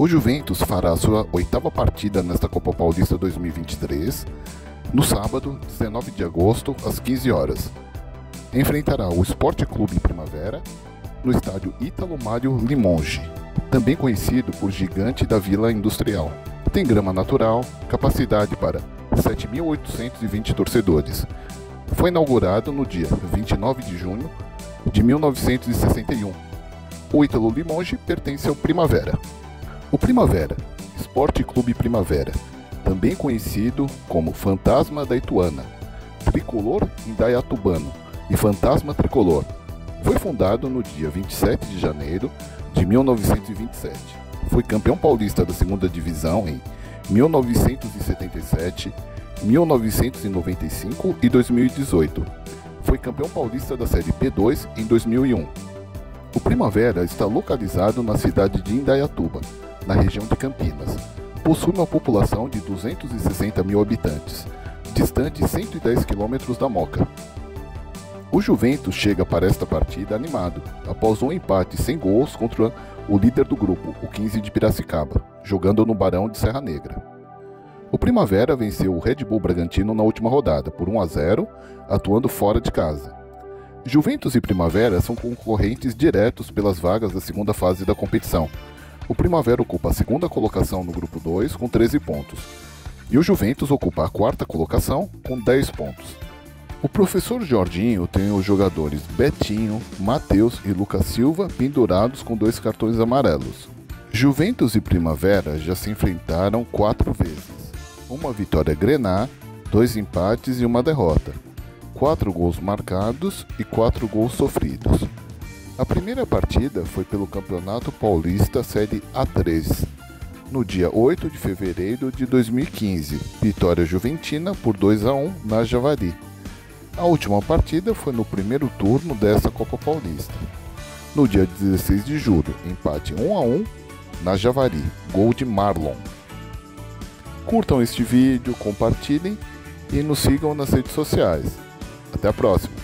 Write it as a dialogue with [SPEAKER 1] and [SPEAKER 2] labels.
[SPEAKER 1] O Juventus fará sua oitava partida nesta Copa Paulista 2023, no sábado, 19 de agosto, às 15 horas. Enfrentará o Esporte Clube Primavera no estádio Ítalo Mário Limonge, também conhecido por Gigante da Vila Industrial. Tem grama natural, capacidade para 7.820 torcedores. Foi inaugurado no dia 29 de junho de 1961. O Ítalo Limonge pertence ao Primavera. O Primavera, Esporte Clube Primavera, também conhecido como Fantasma da Ituana, Tricolor Indaiatubano e Fantasma Tricolor, foi fundado no dia 27 de janeiro de 1927. Foi campeão paulista da segunda divisão em 1977, 1995 e 2018. Foi campeão paulista da Série P2 em 2001. O Primavera está localizado na cidade de Indaiatuba, na região de Campinas. Possui uma população de 260 mil habitantes, distante 110 quilômetros da Moca. O Juventus chega para esta partida animado, após um empate sem gols contra o líder do grupo, o 15 de Piracicaba, jogando no Barão de Serra Negra. O Primavera venceu o Red Bull Bragantino na última rodada por 1 a 0, atuando fora de casa. Juventus e Primavera são concorrentes diretos pelas vagas da segunda fase da competição, o Primavera ocupa a segunda colocação no grupo 2 com 13 pontos, e o Juventus ocupa a quarta colocação com 10 pontos. O professor Jorginho tem os jogadores Betinho, Matheus e Lucas Silva pendurados com dois cartões amarelos. Juventus e Primavera já se enfrentaram quatro vezes. Uma vitória grená, dois empates e uma derrota. Quatro gols marcados e quatro gols sofridos. A primeira partida foi pelo Campeonato Paulista Série A3, no dia 8 de fevereiro de 2015, vitória juventina por 2 a 1 na Javari. A última partida foi no primeiro turno dessa Copa Paulista. No dia 16 de julho, empate 1 a 1 na Javari, gol de Marlon. Curtam este vídeo, compartilhem e nos sigam nas redes sociais. Até a próxima!